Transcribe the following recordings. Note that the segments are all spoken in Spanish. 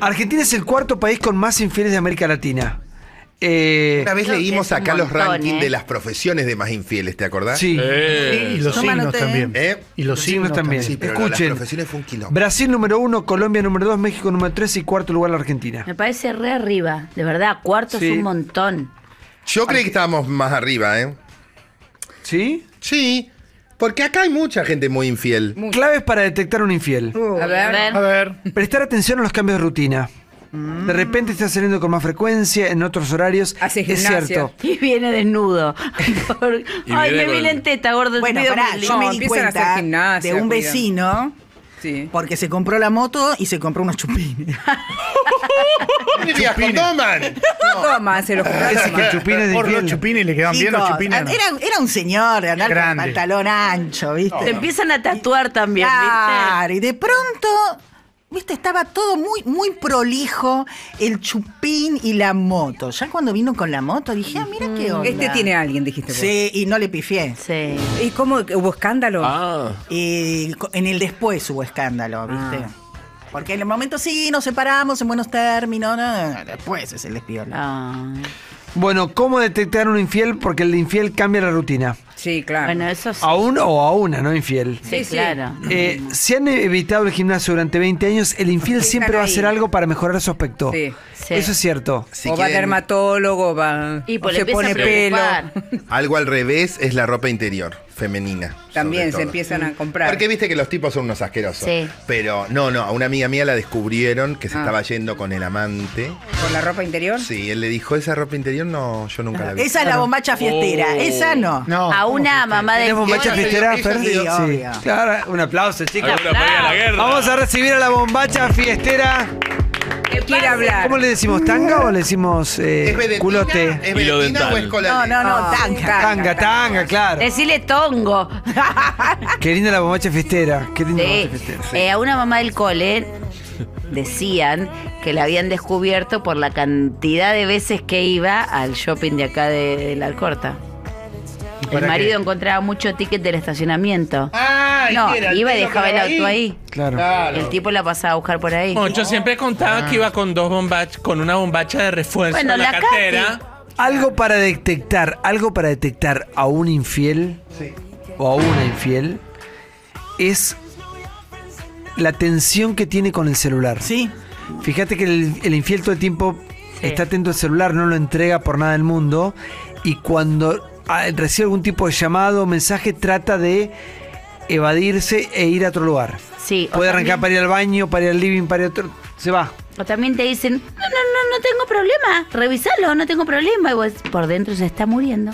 Argentina es el cuarto país con más infieles de América Latina. Eh, Una vez Creo que leímos es un acá los montón, rankings ¿eh? de las profesiones de más infieles, ¿te acordás? sí. Eh, Y los signos también. ¿Eh? Y los, Los signos también. Sí, pero Escuchen. las profesiones fue un quilombo. Brasil número uno, Colombia número dos, México número tres y cuarto lugar la Argentina. Me parece re arriba, de verdad. Cuarto Sí. es un montón. Yo creí que estábamos más arriba, ¿eh? ¿Sí? Sí, porque acá hay mucha gente muy infiel. Claves para detectar un infiel. A ver. A ver. Prestar atención a los cambios de rutina. De repente está saliendo con más frecuencia en otros horarios. Hace es gimnasia. cierto. Y viene desnudo. Por- Y Ay, viene me vi en teta, gordo. Bueno, pido pará, mil- yo me No, di empiezan a hacer cuenta gimnasia, de un cuidado. vecino Sí. porque se compró la moto y se compró unos chupines. Con Doman. Toma, se lo Ese que el chupín es de Por los chupines le quedan bien los Chicos, chupines. ¿no? era, era un señor de andar Grande. con pantalón ancho, ¿viste? Te empiezan a tatuar también, ¿viste? Claro, y de pronto, viste, estaba todo muy, muy prolijo, el chupín y la moto. Ya cuando vino con la moto dije, ah, mira qué onda. Este tiene a alguien, dijiste vos. Sí, y no le pifié. Sí. ¿Y cómo? ¿Hubo escándalo? Ah. En el después hubo escándalo, ¿viste? Ah. Porque en el momento sí, nos separamos en buenos términos, no, no, después es el despiola. Ah. Bueno, ¿cómo detectar un infiel? Porque el infiel cambia la rutina. Sí, claro. Bueno, eso sí. A uno o a una, no infiel. Sí, claro. Eh, si han evitado el gimnasio durante 20 años, el infiel siempre va a hacer algo para mejorar su aspecto. Sí. Sí. Eso es cierto. Si o va quieren dermatólogo, va. Y o pues se pone a pelo. Algo al revés es la ropa interior, femenina. También se todo. empiezan a comprar. Porque viste que los tipos son unos asquerosos. Sí. Pero no, no, a una amiga mía la descubrieron que se Ah. estaba yendo con el amante. ¿Con la ropa interior? Sí, él le dijo, esa ropa interior no, yo nunca la vi. Esa es la bombacha fiestera, Oh. esa no. No, A ¿cómo una mamá de ¿Tenés bombacha fiestera, Sí. Claro, un aplauso, la guerra. Vamos a recibir a la bombacha fiestera. Él quiere hablar. ¿Cómo le decimos? ¿Tanga o le decimos eh, ¿Es vedetina? culote? ¿Es vedetina o es No, no, no, Ah, tanga. Tanga, tanga, claro. Decirle tongo. Qué linda la bombacha fiestera. Qué linda Sí. bombacha fiestera. Eh, a una mamá del cole decían que la habían descubierto por la cantidad de veces que iba al shopping de acá de, de la Alcorta. El para marido qué? encontraba mucho ticket del estacionamiento. Ah, ¿y no, iba y dejaba el auto ahí. Claro. Claro. El tipo la pasaba a buscar por ahí. Bueno, yo siempre contaba que iba con dos bombachas, con una bombacha de refuerzo Bueno, en la, la cartera. Algo para detectar, algo para detectar a un infiel o a una infiel es la tensión que tiene con el celular. Sí. Fíjate que el, el infiel todo el tiempo Sí. está atento al celular, no lo entrega por nada del mundo y cuando ah, recibe algún tipo de llamado o mensaje trata de evadirse e ir a otro lugar. Sí, Puede arrancar también- para ir al baño, para ir al living, para ir a otro... Se va. O también te dicen, no, no, no, no tengo problema, revisalo, no tengo problema. Y vos, por dentro se está muriendo.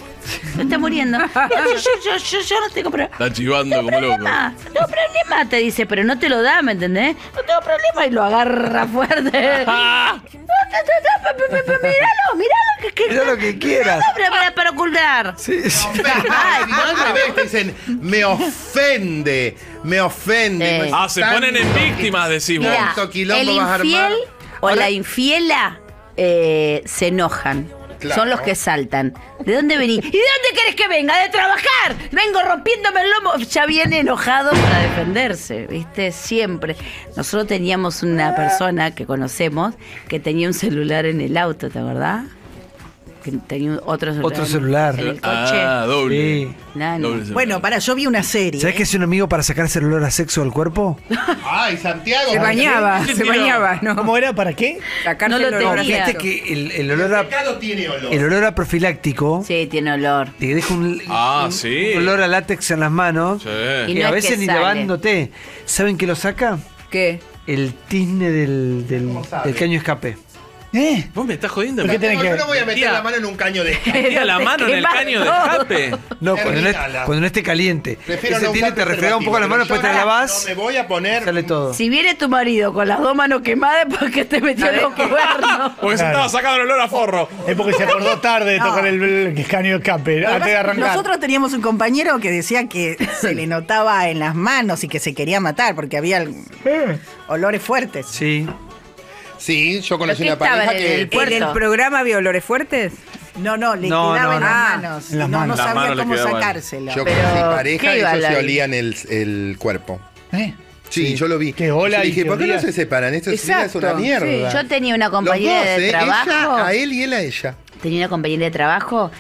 Se está muriendo. Yo, yo, yo, yo no tengo problema. Está chivando como loco. no tengo problema, te dice, pero no te lo da, ¿me entendés? No tengo problema y lo agarra fuerte. Míralo, míralo, que, Mira lo que quieras. No, pero para, para ocultar. Sí, sí. Te dicen, me ofende, me ofende. Sí. Ah, se ponen en víctimas, decimos. Mira, ¿Cuánto quilombo el vas a armar? infiel o Ahora- la infiela eh, se enojan. Claro. Son los que saltan. ¿De dónde venís? ¿Y de dónde querés que venga? ¡De trabajar! Vengo rompiéndome el lomo. Ya viene enojado para defenderse, ¿viste? Siempre. Nosotros teníamos una persona que conocemos que tenía un celular en el auto, ¿te acordás? Que tenía otro celular. Otro celular. En el coche. Ah, doble. Sí. No, no. Doble celular. Bueno, para, yo vi una serie. ¿Sabes que es un amigo para sacarse el olor a sexo del cuerpo? Ay, Santiago. Se bañaba, ¿Qué se tiró? bañaba, ¿no? ¿Cómo era? ¿Para qué? Sacarse No lo el olor. Viste que el, el olor a, pecado tiene olor. el olor a profiláctico Sí, tiene olor. te deja un, Ah, un- sí. un olor a látex en las manos. Sí. Y a es veces que ni sale. lavándote. ¿Saben qué lo saca? ¿Qué? El tizne del, del, del caño escape. ¿Eh? Vos me estás jodiendo. ¿Por qué tenés No, que yo no voy a meter Tía. la mano en un caño de Metía la mano en el caño de escape. No, cuando no, es- Terminala. cuando no esté caliente. Prefiero Ese no usar te refrega un poco la mano, después te la lavas, No me voy a poner. sale todo. Si viene tu marido con las dos manos quemadas es porque te metió los cuernos. Porque se estaba sacando el olor a forro. Es porque se acordó tarde de No. tocar el, el caño de escape, antes de arrancar. Nosotros teníamos un compañero que decía que se le notaba en las manos y que se quería matar porque había olores fuertes. Sí. Sí, yo conocí ¿Pero una pareja en que. el? ¿En el programa había olores fuertes? No, no, le No, quedaba no, en no. las Ah, manos. en las no, no manos. Las sabía manos le cómo quedaban. sacárselo. Yo Pero, conocí pareja ¿qué y iba ellos la- se olían el, el cuerpo. ¿Eh? Sí, yo lo vi. Que hola Yo y dije, que ¿por qué no se separan? Esto es- es Exacto, una mierda. Yo tenía una Los compañera dos, de ¿eh? trabajo. Ella a él y él a ella. tenía una compañera de trabajo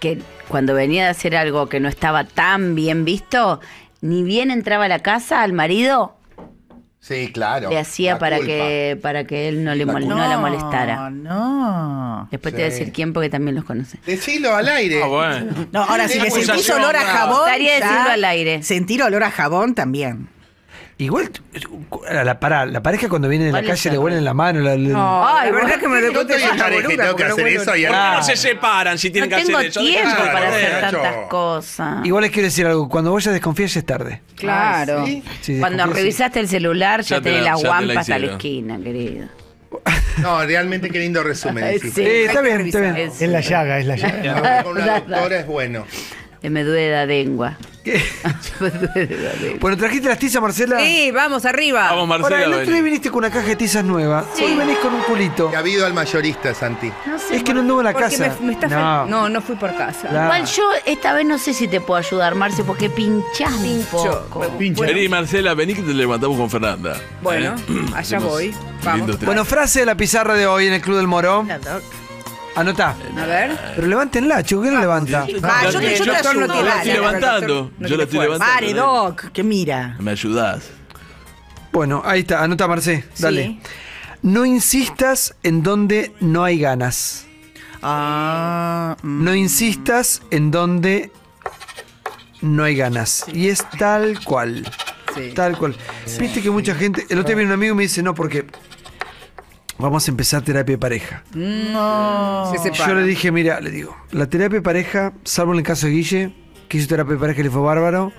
que cuando venía de hacer algo que no estaba tan bien visto, ni bien entraba a la casa al marido, Sí, claro. le hacía para culpa. que para que él no, le La mol- no culpa. la molestara. No. Después te voy a Sí. decir quién porque también los conoce. Decilo al aire. Ah, bueno. No, ahora si Sí, me ya sentís olor a jabón. Gustaría ya decirlo al aire. Sentir olor a jabón también. Igual, la, pará, la pareja cuando viene de la ¿Cuál es calle le el huelen la mano. la- la- No, Ay, la verdad que me estoy que tengo que hacer no eso y vuelvo- ¿Por qué no se separan si tienen No que tengo hacer eso? tiempo Claro, para hacer tantas cosas. Igual les quiero decir algo. Cuando vos ya desconfías ya es tarde. Claro. Cuando revisaste el celular ya, Ya te tenés la- guampa hasta la esquina, querido. No, realmente qué lindo resumen. Sí. Sí, está bien, está bien. Es- Es la llaga, es la llaga. Hablar Con una doctora es bueno. Eh, Me duele la lengua. ¿Qué? Me duele la lengua. Bueno, ¿trajiste las tizas, Marcela? Sí, vamos arriba. Vamos, Ahora, Marcela. el otro día viniste con una caja de tizas nueva. Hoy venís con un culito. Que ha habido al mayorista, Santi. No sé Es que no anduvo en la casa. me, me está no. no, no fui por casa. La- Igual yo esta vez no sé si te puedo ayudar, Marce, porque pinchás un Pincho. poco. Pincha. Vení, Marcela, vení que te levantamos con Fernanda. Bueno, ¿Eh? allá voy. Vamos. Bueno, frase de la pizarra de hoy en el Club del Moro. Anotá. A ver. Pero levántenla, chico, ¿qué no levanta? Ah, yo te, yo te doctor no ayudo. tiene la estoy levantando. Yo la estoy levantando. Pare, Doc, que mira. ¿Me ayudás? Bueno, ahí está, anota Marcé, dale. Sí. No insistas en donde no hay ganas. Ah, mm. No insistas en donde no hay ganas. Y es tal cual. Sí. Tal cual. Viste que mucha gente. El otro día viene un amigo y me dice, no, porque vamos a empezar terapia de pareja. no. Se Yo le dije, mira, le digo, la terapia de pareja, salvo en el caso de Guille, que hizo terapia de pareja y le fue bárbaro.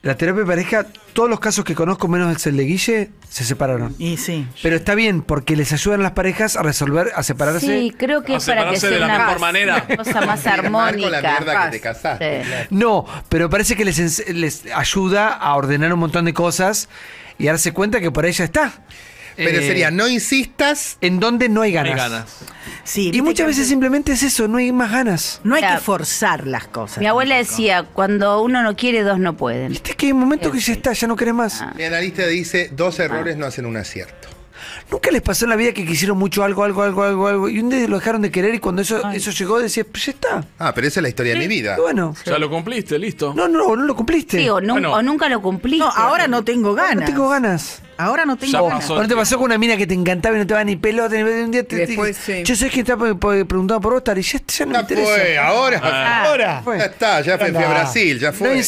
La terapia de pareja, todos los casos que conozco, menos el de Guille, se separaron. Y sí. Pero está bien, porque les ayudan a las parejas a resolver, a separarse. Sí, creo que A es para que separarse sea de la una, mejor manera. una cosa más la armónica. mierda que te casaste. Sí. No, pero parece que les, ens- les ayuda a ordenar un montón de cosas y darse cuenta que por ella está. Pero Eh, sería, no insistas. En donde no hay No ganas. hay ganas. Sí, Y muchas que veces simplemente es eso, no hay más ganas. No hay Claro. que forzar las cosas. Mi abuela decía, cuando uno no quiere, dos no pueden. Viste que hay un momento que ya está, ya no querés más. Ah. Mi analista dice, dos errores no hacen un acierto. ¿Nunca les pasó en la vida que quisieron mucho algo, algo, algo, algo, algo, y un día lo dejaron de querer y cuando eso, eso llegó decías, pues ya está. Ah, pero esa es la historia de mi vida. Y bueno, Ya lo cumpliste, listo. no, no, no lo cumpliste. Sí, o, Bueno. o nunca lo cumpliste. No, ahora no tengo ganas. no tengo ganas. Ahora no tengo ganas. pasó. ¿O no te pasó con una mina que te encantaba y no te daba ni pelota? Ni un día te, Y después, te- sí. Yo sé que está pre- pre- preguntando por vos, Tari, ya, ya no me Ya interesa. fue, ahora. Ah. Ahora. Fue. Ya está, ya fue, fui a. Brasil, ya No, fue.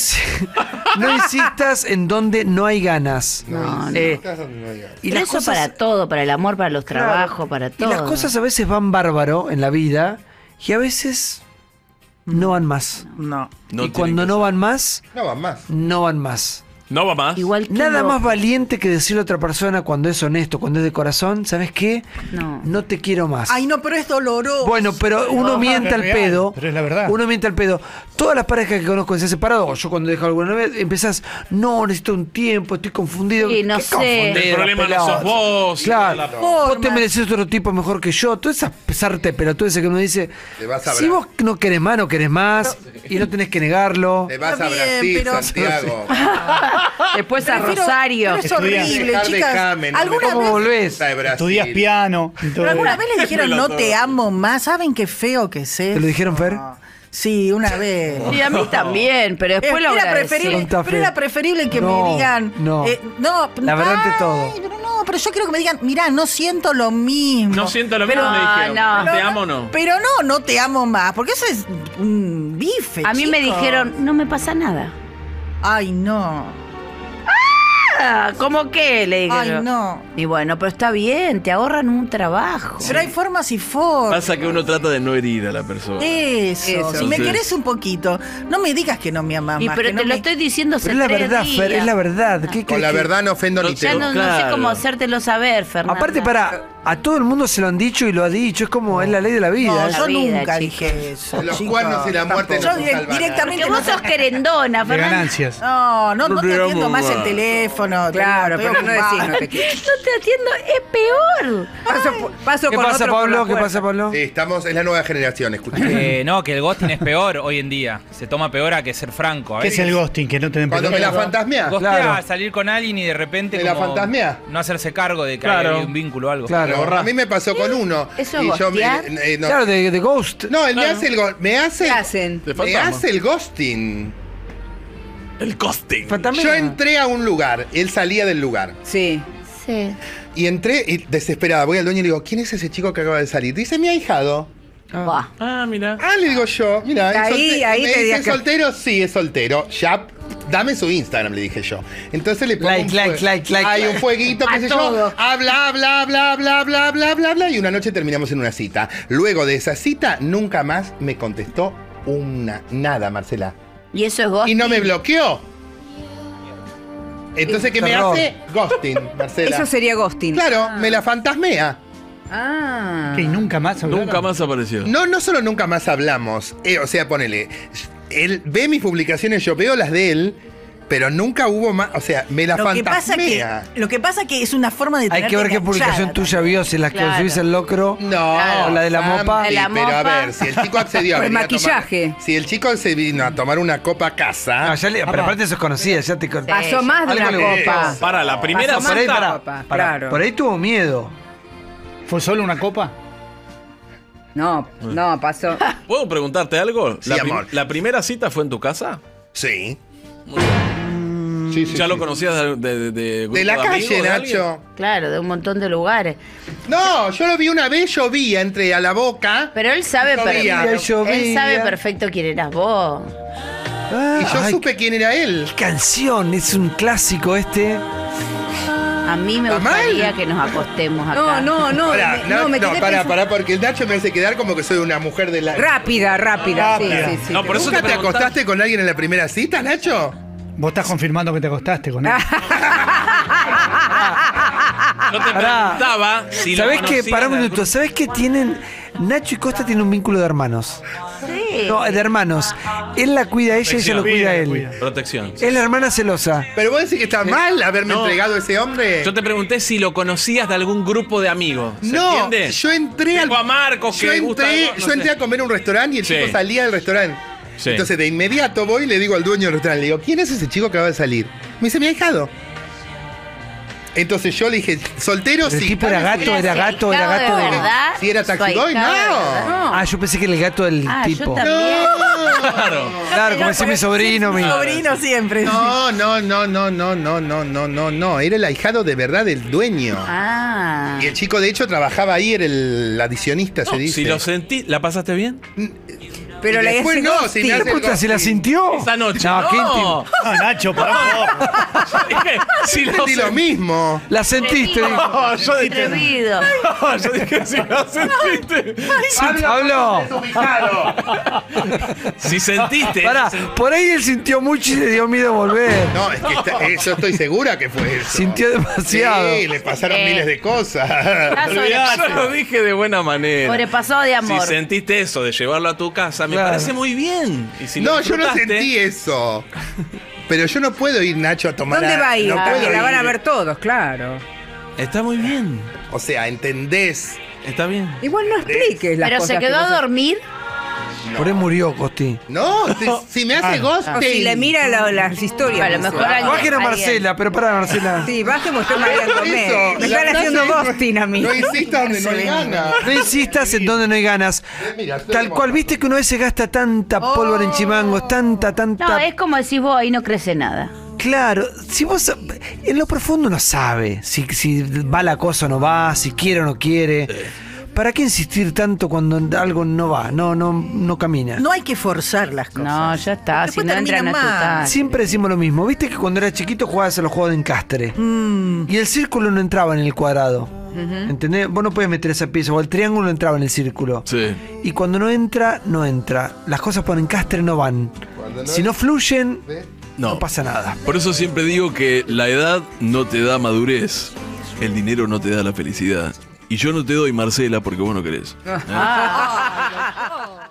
no insistas en donde no hay ganas. No, no. Eh, no hay ganas. y Pero las eso cosas, para todo, para el amor, para los Claro. trabajos, para y todo. las cosas a veces van bárbaro en la vida y a veces no van más. No. No y cuando no van más, No van más. no van más. No va más. Igual que Nada lo- más valiente que decirle a otra persona cuando es honesto, cuando es de corazón, ¿sabes qué? No. No te quiero más. Ay, no, pero es doloroso. Bueno, pero uno miente es al real, pedo. pero es la verdad. Uno miente al pedo. Todas las parejas que conozco se han separado, o yo cuando dejo alguna vez, empezás, no, necesito un tiempo, estoy confundido. Sí, no ¿Qué sé. confundido, El problema no pelado? sos vos. Claro, La- vos te mereces otro tipo mejor que yo. Todas esas pesarte pelotudeces que uno dice. Te vas a Si vos no querés más, no querés más. y no tenés que negarlo. Te vas Está a bien, Brasil, pero- Santiago. Después a Prefiero- Rosario. pero es horrible, Dejar de chicas. Carmen, no me- ¿Alguna ¿Cómo vez, volvés? Está de Brasil. Estudias piano y todo pero alguna eso. vez le dijeron no te amo más? ¿Saben qué feo que es eso? ¿Te lo dijeron, Fer? Sí, una vez. Y a mí también, pero después lo era agradecí. preferible, pero era Fer. preferible que No, me digan. no. eh, no, La verdad ante ay, todo. Pero no, pero yo quiero que me digan, mirá, no siento lo mismo. No siento lo Pero- mismo, me dijeron. no, no. ¿Te amo o no? Pero no, no te amo más, porque eso es un bife. A mí me chico. dijeron, no me pasa nada. Ay, no. ¿Cómo qué? Le dije Ay, yo. no. Y bueno, pero está bien, te ahorran un trabajo. Pero hay formas y formas. Pasa que uno trata de no herir a la persona. Eso. Eso. Si me querés un poquito, no me digas que no me amas Y más. pero que te no lo me- estoy diciendo hace Pero es la tres verdad, Fer, es la verdad. ¿Qué Con crees la que- verdad no ofendo ni No, te Ya no, no sé Claro. cómo hacértelo saber, Fernando. Aparte, para. A todo el mundo se lo han dicho y lo ha dicho. Es como es la ley de la vida. No, yo vida, nunca dije eso. Los chicos, cuernos y la muerte Yo direct- directamente Porque vos sos querendona, De Fernanda. ganancias. No, no, no te atiendo más el teléfono. Claro, pero no decís, no te quiero. No te atiendo, es peor. Paso, por- paso ¿Qué con pasa, otro Pablo? ¿Qué pasa, Pablo? Sí, estamos, es la nueva generación, escucha. Eh, no, que el ghosting es peor hoy en día. Se toma peor a que ser franco. A ¿Qué es el ghosting? Que no te den Cuando me la fantasmea. Ghostear, Claro. salir con alguien y de repente ¿Me la fantasmea? no hacerse cargo de que Claro. hay un vínculo o algo. Claro. A mí me pasó con uno. ¿Eso es y yo me- eh, no, Claro, de, de Ghost. No, él me hace el go- me hace ¿Qué hacen? De me fantasma. hace el ghosting. El costing. Yo entré a un lugar, él salía del lugar. Sí. Sí. Y entré y desesperada, voy al dueño y le digo, ¿quién es ese chico que acaba de salir? Dice mi ahijado. Buah. Ah, mira. Ah, le digo yo, mira, ¿es Ahí- ahí me te dice, digas ¿es que- soltero? Sí, es soltero. Ya, dame su Instagram, le dije yo. Entonces le pongo Like, un like, like, like, Hay un fueguito, qué sé todo. yo. Habla, habla, bla, bla, bla, bla, bla, bla. Y una noche terminamos en una cita. Luego de esa cita, nunca más me contestó una, nada, Marcela. Y eso es ghosting. Y no me bloqueó. Entonces, ¿qué me Terror. hace? Ghosting, Marcela. Eso sería ghosting. Claro, me la fantasmea. Ah. ¿Qué? ¿Y nunca más hablaron? Nunca más apareció. No, no solo nunca más hablamos. eh, o sea, ponele. Él ve mis publicaciones, yo veo las de él, pero nunca hubo más. O sea, me la Lo que, pasa que, lo que pasa que es una forma de Hay que ver qué publicación tuya vio, si las que Claro. subís el locro. No, Claro. O la de la mopa. Pero a ver, si el chico accedió a el venir a tomar- maquillaje. si el chico se vino a tomar una copa a casa. No, ya le- pero aparte eso es conocida, ya te con- Pasó más de una copa. Para, la primera Pasó por ahí, más de cita- una pará, copa, pará, claro. por ahí tuvo miedo. ¿Fue solo una copa? No, no, pasó. ¿Puedo preguntarte algo? Sí, la, prim- amor. ¿La primera cita fue en tu casa? Sí. Sí, sí, ¿Ya sí. lo conocías de, de, de, de grupo De la amigos, calle, de alguien? Nacho. Claro, de un montón de lugares. No, yo lo vi una vez, llovía, entré a la boca Pero él sabe, per- Llovía. Llovía. él sabe perfecto quién eras vos. y yo Ay, supe quién era él. qué canción, es un clásico este. A mí me gustaría que nos acostemos acá. No, no, no. Pará, me- no, no, me no, quedé pará, pensando- pará, porque el Nacho me hace quedar como que soy una mujer de la. Rápida, rápida. Sí, Rápida. sí, sí. No, por eso ¿Nunca te acostaste con alguien en la primera cita, Nacho? Vos estás confirmando que te acostaste con él. Yo te Pará. preguntaba si lo ¿Sabés qué? conocías Pará un minuto. ¿Sabés qué tienen? Nacho y Costa tienen un vínculo de hermanos. Sí. No, de hermanos. Él la cuida a ella y ella lo cuida a él. Protección. Es la hermana celosa. Pero vos decís que está mal haberme No. entregado a ese hombre. Yo te pregunté si lo conocías de algún grupo de amigos. ¿Se no, entiende? yo entré al. Tipo a Marcos, yo gusta entré, algo, no yo entré a comer a un restaurante y el Sí. chico salía del restaurante. Sí. Entonces de inmediato voy y le digo al dueño del restaurante, le digo, ¿quién es ese chico que acaba de salir? Me dice, mi ahijado. Entonces yo le dije, soltero El sí. tipo era gato, era gato, era gato de verdad. Si era su taxi boy, ahijado de no. Ah, yo pensé que el gato del Ah, yo tipo. también. Claro. Claro, como decía mi sobrino, mi. Sobrino siempre. No, no, no, no, no, no, no, no, no, no. Era el ahijado de verdad del dueño. Ah. Y el chico, de hecho, trabajaba ahí, era el adicionista, se No, dice. si lo sentí, ¿la pasaste bien? Pero la después no, si me hace ¿Qué el puta, si la sintió? Esa noche. No, No, qué íntimo. Nacho, por favor. Dije, si lo Sentí lo mismo. La sentiste. dijo. No, yo dije, Atrevido. no, yo dije si lo sentiste. Pablo. Si sentiste. Pará, por ahí él sintió mucho y le dio miedo volver. No, es que está- eh, yo estoy segura que fue eso. Sintió demasiado. Sí, le pasaron Eh. miles de cosas. Yo lo dije de buena manera. Sobrepasado de amor. Si sentiste eso de llevarlo a tu casa, me Claro. parece muy bien. Y si lo no, yo no sentí eso. Pero yo no puedo ir, Nacho, a tomar ¿Dónde va a ir? No Ah, la van a ver todos, claro. Está muy bien. O sea, ¿entendés? Está bien. Igual no expliques las Pero se que quedó a vos- Por ahí murió Costi. No, te- si me hace Ah. ghosting. No, si le mira la- las historias. A lo mejor alguien- Bajen a alguien- Marcela, pero para Marcela. Sí, baje mostrando a Por comer. eso, Me la están frase haciendo es, ghosting a mí. No insistas donde no hay ganas. No insistas en donde no hay ganas. Mira, estoy Tal cual, viste que una vez se gasta tanta pólvora en chimangos, tanta, tanta. No, es como decís vos, ahí no crece nada. Claro, si vos en lo profundo no sabe si, si va la cosa o no va, si quiere o no quiere. ¿Para qué insistir tanto cuando algo no va? No, no, no camina. No hay que forzar las cosas. No, ya está. Después si no entran a. Siempre decimos lo mismo. Viste que cuando era chiquito jugabas a los juegos de encastre. Y el círculo no entraba en el cuadrado. ¿Entendés? Vos no puedes meter esa pieza. O el triángulo no entraba en el círculo. Sí. Y cuando no entra, no entra. Las cosas por encastre no van. si no fluyen, no. No. pasa nada. Por eso siempre digo que la edad no te da madurez, el dinero no te da la felicidad. Y yo no te doy Marcela porque vos no querés. ¿Eh? Ah,